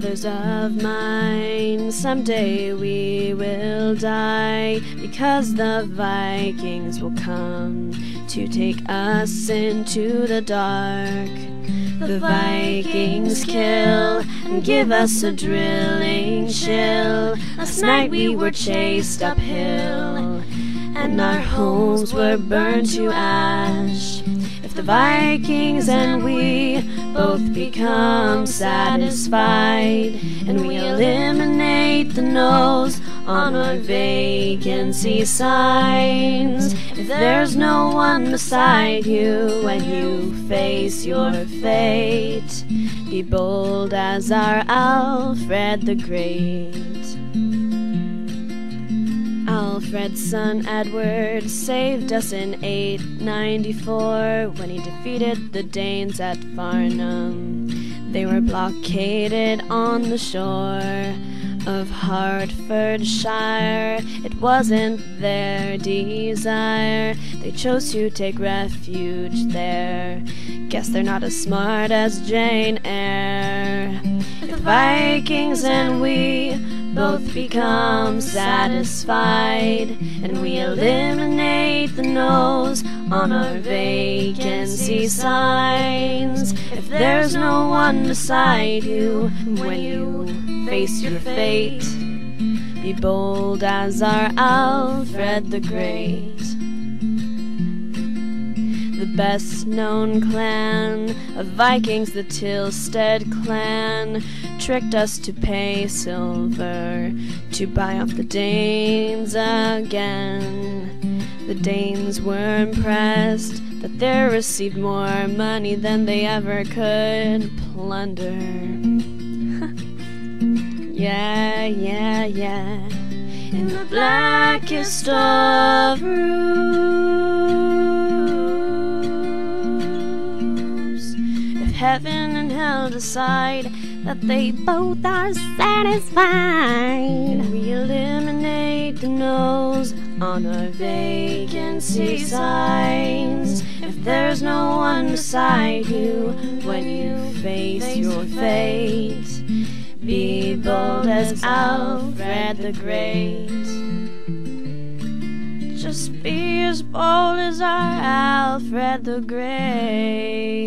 brothers of mine, someday we will die because the Vikings will come to take us into the dark. The Vikings kill and give us a drilling chill. Last night we were chased uphill and our homes were burned to ash. If the Vikings and we both become satisfied and we eliminate the no's on our vacancy signs, if there's no one beside you when you face your fate, be bold as our Alfred the Great. Alfred's son Edward saved us in 894 when he defeated the Danes at Farnham. They were blockaded on the shore of Hertfordshire. It wasn't their desire, they chose to take refuge there. Guess they're not as smart as Jane Eyre. The Vikings and we both become satisfied, and we eliminate the no's on our vacancy signs. If there's no one beside you when you face your fate, be bold as our Alfred the Great. The best known clan of Vikings, the Tilstead clan, tricked us to pay silver to buy off the Danes again. The Danes were impressed that they received more money than they ever could plunder. yeah, yeah, yeah. In the blackest of rooms, heaven and hell decide that they both are satisfied. We eliminate the no's on our vacancy signs. If there's no one beside you when you face your fate, be bold as Alfred the Great. Just be as bold as our Alfred the Great.